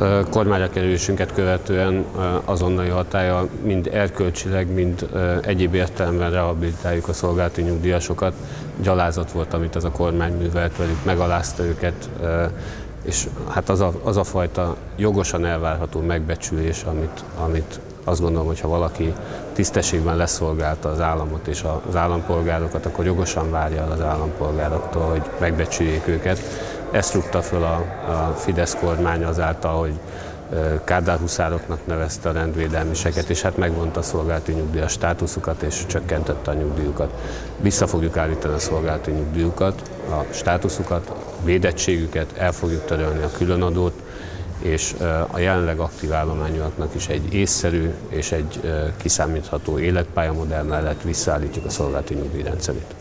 Hát kormányra kerülésünket követően azonnali hatája mind erkölcsileg, mind egyéb értelemben rehabilitáljuk a szolgálati nyugdíjasokat. Gyalázat volt, amit ez a kormány művelt velük, megalázta őket, és hát az a, az a fajta jogosan elvárható megbecsülés, amit, amit azt gondolom, hogy ha valaki tisztességben leszolgálta az államot és az állampolgárokat, akkor jogosan várja el az állampolgároktól, hogy megbecsüljék őket. Ezt rúgta föl a, a Fidesz kormány azáltal, hogy Kádár huszároknak nevezte a rendvédelmiseket, és hát megvonta a szolgálati nyugdíjas státuszukat, és csökkentette a nyugdíjukat. Vissza fogjuk állítani a szolgálati nyugdíjukat, a státuszukat, a védettségüket, el fogjuk törölni a különadót, és a jelenleg aktív állományoknak is egy észszerű és egy kiszámítható életpályamodell mellett visszaállítjuk a szolgálati nyugdíjrendszerét.